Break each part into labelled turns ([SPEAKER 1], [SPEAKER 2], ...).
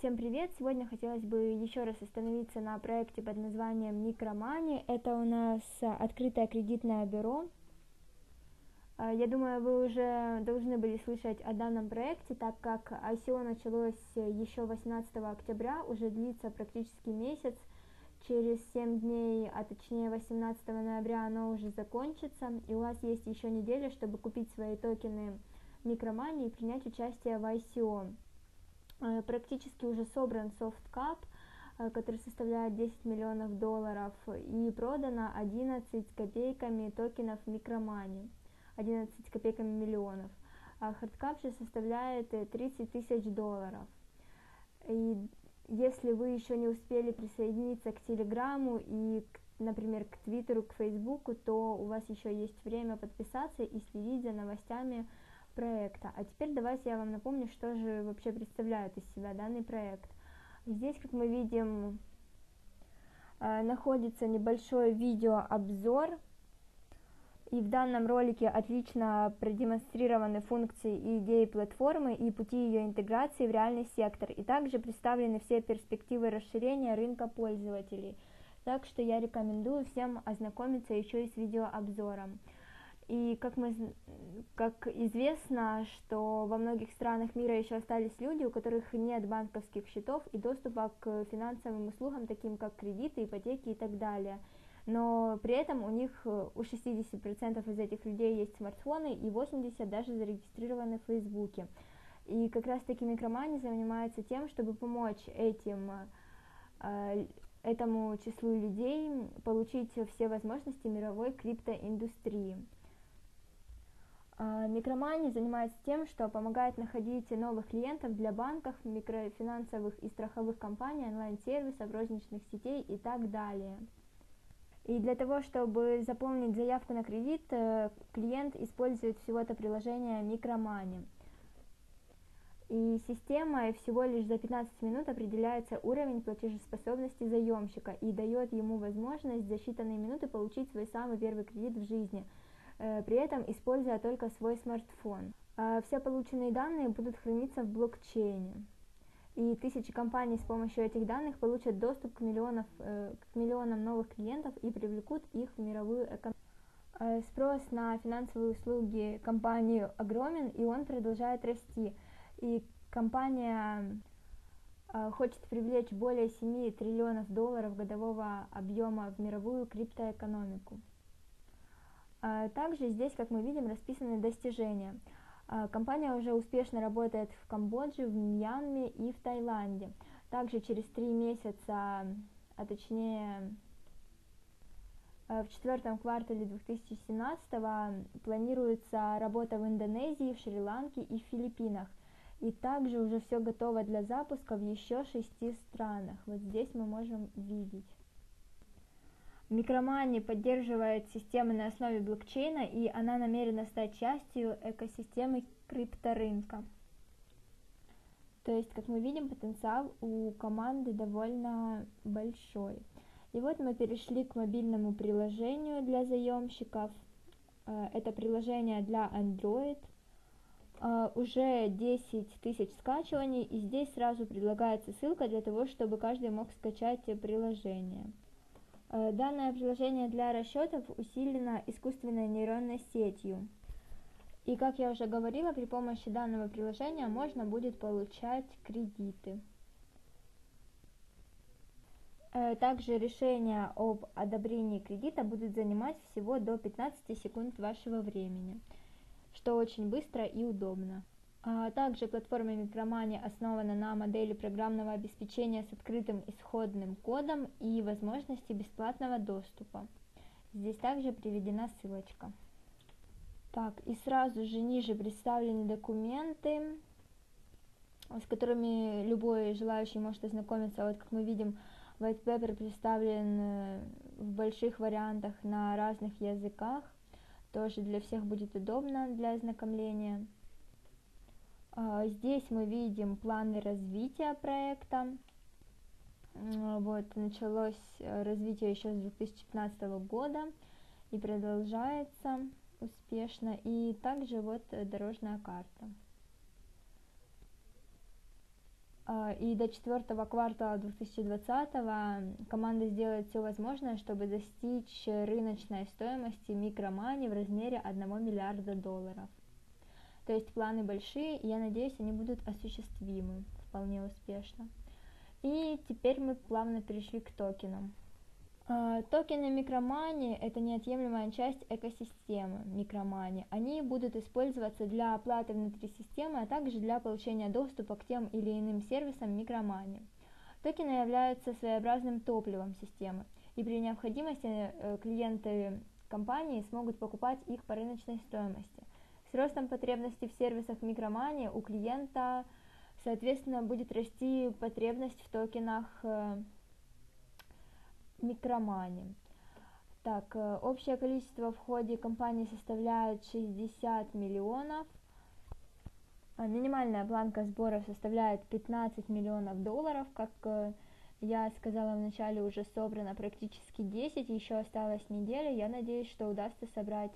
[SPEAKER 1] Всем привет! Сегодня хотелось бы еще раз остановиться на проекте под названием Микромани. Это у нас открытое кредитное бюро. А, я думаю, вы уже должны были слышать о данном проекте, так как ICO началось еще 18 октября, уже длится практически месяц. Через 7 дней, а точнее 18 ноября оно уже закончится, и у вас есть еще неделя, чтобы купить свои токены MicroMoney и принять участие в ICO. Э, практически уже собран soft cap, э, который составляет 10 миллионов долларов, и продано 11 с копейками токенов MicroMoney, 11 с копейками миллионов. А hard cap же составляет 30 э, тысяч долларов. И если вы еще не успели присоединиться к Телеграму и, например, к Твиттеру, к Фейсбуку, то у вас еще есть время подписаться и следить за новостями проекта. А теперь давайте я вам напомню, что же вообще представляет из себя данный проект. Здесь, как мы видим, э, находится небольшой видеообзор, и в данном ролике отлично продемонстрированы функции и идеи платформы и пути ее интеграции в реальный сектор, и также представлены все перспективы расширения рынка пользователей. Так что я рекомендую всем ознакомиться еще и с видеообзором. И как, мы, как известно, что во многих странах мира еще остались люди, у которых нет банковских счетов и доступа к финансовым услугам, таким как кредиты, ипотеки и так далее. Но при этом у них у 60% из этих людей есть смартфоны, и 80% даже зарегистрированы в Фейсбуке. И как раз таки микромани занимается тем, чтобы помочь этим э, этому числу людей получить все возможности мировой криптоиндустрии. А, Микромани занимается тем, что помогает находить новых клиентов для банков, микрофинансовых и страховых компаний, онлайн-сервисов, розничных сетей и так далее. И для того, чтобы заполнить заявку на кредит, э, клиент использует всего-то приложение Микромани. И системой всего лишь за 15 минут определяется уровень платежеспособности заемщика и дает ему возможность за считанные минуты получить свой самый первый кредит в жизни – при этом используя только свой смартфон. А все полученные данные будут храниться в блокчейне. И тысячи компаний с помощью этих данных получат доступ к, миллионов, э, к миллионам новых клиентов и привлекут их в мировую экономику. Э, спрос на финансовые услуги компании огромен, и он продолжает расти. И компания хочет привлечь более 7 триллионов долларов годового объема в мировую криптоэкономику. А также здесь, как мы видим, расписаны достижения. А, компания уже успешно работает в Камбодже, в Мьянме и в Таиланде. Также через три месяца, а точнее а, в четвертом квартале 2017 планируется работа в Индонезии, в Шри-Ланке и в Филиппинах. И также уже все готово для запуска в еще шести странах. Вот здесь мы можем видеть. Микромани поддерживает системы на основе блокчейна, и она намерена стать частью экосистемы крипторынка. То есть, как мы видим, потенциал у команды довольно большой. И вот мы перешли к мобильному приложению для заемщиков. Э, это приложение для Android. Э, уже 10 тысяч скачиваний, и здесь сразу предлагается ссылка для того, чтобы каждый мог скачать приложение. Э, данное приложение для расчетов усилено искусственной нейронной сетью. И как я уже говорила, при помощи данного приложения можно будет получать кредиты. Э, также решение об одобрении кредита будет занимать всего до 15 секунд вашего времени, что очень быстро и удобно. А также платформа Micromani основана на модели программного обеспечения с открытым исходным кодом и возможности бесплатного доступа. Здесь также приведена ссылочка. Так, и сразу же ниже представлены документы, с которыми любой желающий может ознакомиться. Вот как мы видим, white paper представлен э, в больших вариантах на разных языках. Тоже для всех будет удобно для ознакомления. А, здесь мы видим планы развития проекта. Вот, началось э, развитие еще с 2015 года и продолжается успешно. И также вот э, дорожная карта. А, и до четвертого квартала 2020 команда сделает все возможное, чтобы достичь рыночной стоимости микромани в размере 1 миллиарда долларов. То есть планы большие, и я надеюсь, они будут осуществимы вполне успешно. И теперь мы плавно перешли к токенам. А, токены микромани – это неотъемлемая часть экосистемы микромани. Они будут использоваться для оплаты внутри системы, а также для получения доступа к тем или иным сервисам микромани. Токены являются своеобразным топливом системы, и при необходимости э, клиенты компании смогут покупать их по рыночной стоимости. С ростом потребностей в сервисах микромани у клиента, соответственно, будет расти потребность в токенах э, микромани. Так, э, общее количество в ходе компании составляет 60 миллионов. А минимальная планка сборов составляет 15 миллионов долларов, как э, я сказала в начале, уже собрано практически 10, еще осталась неделя. Я надеюсь, что удастся собрать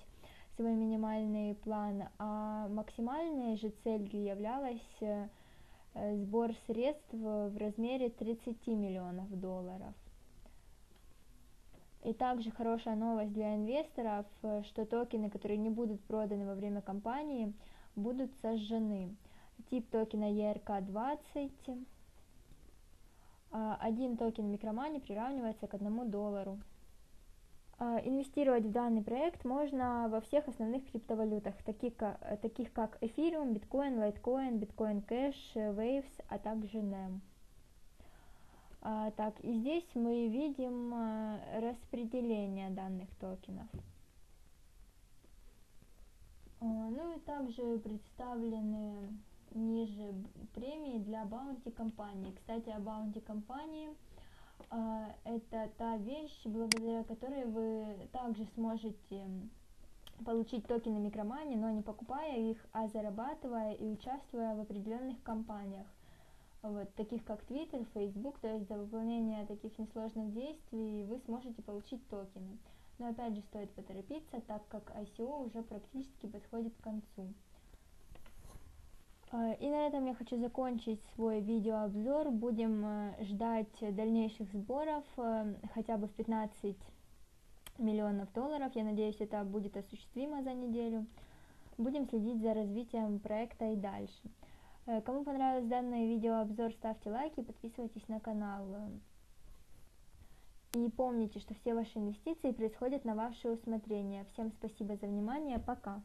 [SPEAKER 1] свой минимальный план. А максимальной же целью являлась э, сбор средств в размере 30 миллионов долларов. И также хорошая новость для инвесторов, что токены, которые не будут проданы во время кампании, будут сожжены. Тип токена ERK20. А, один токен микромани приравнивается к одному доллару. А, инвестировать в данный проект можно во всех основных криптовалютах, таких как, таких как Ethereum, Bitcoin, Litecoin, Bitcoin Cash, Waves, а также NEM. А, так, и здесь мы видим а, распределение данных токенов. Ну и также представлены ниже премии для баунти компании. Кстати, о баунти компании это та вещь, благодаря которой вы также сможете получить токены микромани, но не покупая их, а зарабатывая и участвуя в определенных компаниях вот, таких как Twitter, Facebook, то есть за выполнение таких несложных действий вы сможете получить токены. Но опять же стоит поторопиться, так как ICO уже практически подходит к концу. А, и на этом я хочу закончить свой видеообзор. Будем э, ждать дальнейших сборов, э, хотя бы в 15 миллионов долларов. Я надеюсь, это будет осуществимо за неделю. Будем следить за развитием проекта и дальше. Э, кому понравилось данное видеообзор, ставьте лайки, подписывайтесь на канал. И помните, что все ваши инвестиции происходят на ваше усмотрение. Всем спасибо за внимание, пока!